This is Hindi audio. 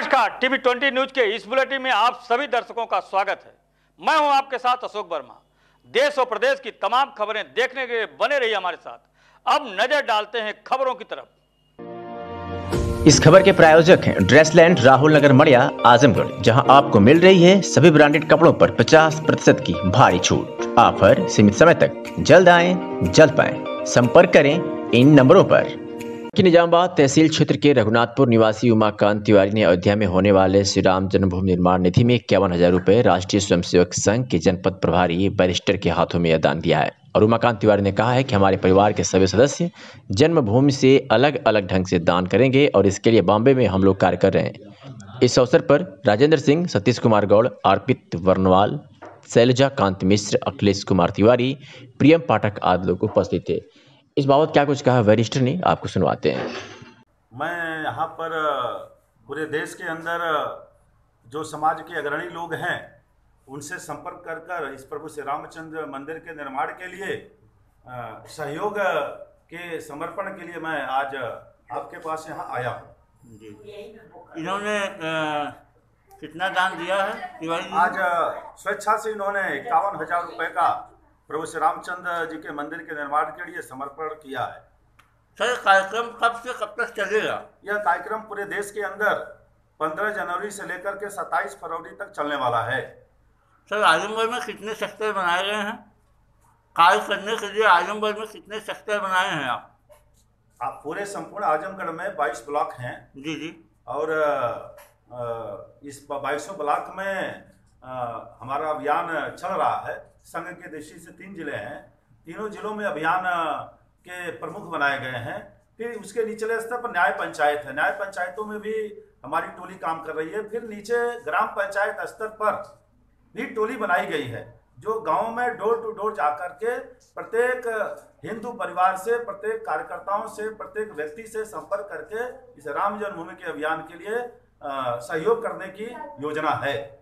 नमस्कार, टीवी ट्वेंटी न्यूज़ के इस बुलेटिन में आप सभी दर्शकों का स्वागत है। मैं हूँ आपके साथ अशोक वर्मा। देश और प्रदेश की तमाम खबरें देखने के लिए बने रहिए हमारे साथ। अब नज़र डालते हैं खबरों की तरफ़। इस खबर के प्रायोजक हैं ड्रेसलैंड राहुल नगर मड़िया, आजमगढ़, जहाँ आपको मिल रही है सभी ब्रांडेड कपड़ों पर 50 प्रतिशत की भारी छूट। ऑफ़र सीमित समय तक जल्द आए, जल्द पाए। संपर्क करें इन नंबरों पर। कि निजामाबाद तहसील क्षेत्र के रघुनाथपुर निवासी उमाकांत तिवारी ने अयोध्या में होने वाले श्री राम जन्मभूमि निर्माण निधि में इक्यावन हज़ार रुपये राष्ट्रीय स्वयंसेवक संघ के जनपद प्रभारी बैरिस्टर के हाथों में दान दिया है। और उमाकांत तिवारी ने कहा है कि हमारे परिवार के सभी सदस्य जन्मभूमि से अलग अलग ढंग से दान करेंगे और इसके लिए बॉम्बे में हम लोग कार्य कर रहे हैं। इस अवसर पर राजेंद्र सिंह, सतीश कुमार गौड़, अर्पित वर्णवाल, शैलजा कांत मिश्र, अखिलेश कुमार तिवारी, प्रियम पाठक आदि लोग उपस्थित थे। इस बाबत क्या कुछ कहा वरिष्ठ ने? आपको सुनवाते हैं। मैं यहाँ पर पूरे देश के अंदर जो समाज के अग्रणी लोग हैं उनसे संपर्क कर कर इस प्रभु श्री रामचंद्र मंदिर के निर्माण के लिए सहयोग के समर्पण के लिए मैं आज आपके पास यहाँ आया हूँ। जी। इन्होंने कितना दान दिया है? आज स्वेच्छा से इन्होंने इक्यावन हज़ार रुपये का प्रभु श्री रामचंद्र जी के मंदिर के निर्माण के लिए समर्पण किया है। सर कार्यक्रम कब से कब तक चलेगा? यह कार्यक्रम पूरे देश के अंदर 15 जनवरी से लेकर के 27 फरवरी तक चलने वाला है। सर आजमगढ़ में कितने सेक्टर बनाए गए हैं? कार्य करने के लिए आजमगढ़ में कितने सेक्टर बनाए हैं आप? आप पूरे संपूर्ण आजमगढ़ में 22 ब्लॉक हैं। जी जी। और इस बाईसों ब्लॉक में हमारा अभियान चल रहा है। संघ के दृष्टि से तीन ज़िले हैं। तीनों जिलों में अभियान के प्रमुख बनाए गए हैं। फिर उसके निचले स्तर पर न्याय पंचायत है। न्याय पंचायतों में भी हमारी टोली काम कर रही है। फिर नीचे ग्राम पंचायत स्तर पर भी टोली बनाई गई है, जो गाँव में डोर टू डोर जाकर के प्रत्येक हिंदू परिवार से, प्रत्येक कार्यकर्ताओं से, प्रत्येक व्यक्ति से संपर्क करके इस राम जन्मभूमि के अभियान के लिए सहयोग करने की योजना है।